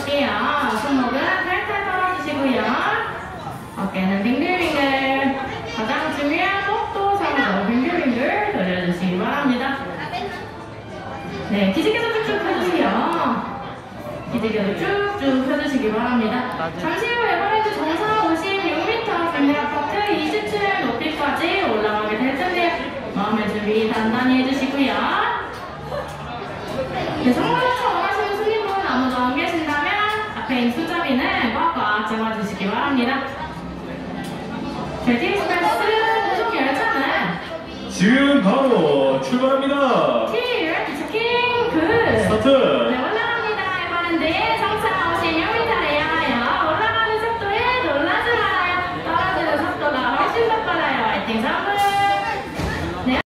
볼게요. 손목은 살짝 떨어주시고요. 어깨는 빙글빙글. 가장 중요한 복도 상으로 빙글빙글 돌려주시기 바랍니다. 네, 기지개도 쭉쭉 펴주세요. 기지개도 쭉쭉 펴주시기 바랍니다. 잠시 후 에버랜드 정상 56m 국내 아파트 27층 높이까지 올라가게 될 텐데요. 마음의 준비 단단히 해주시고요. 네, 앞에 손잡이는 꽉꽉 잡아주시기 바랍니다. 제티 익스프레스 고속 열차는 지금 바로 출발합니다. 티, 치킨, 그. 스타트. 네, 올라갑니다. 에버랜드의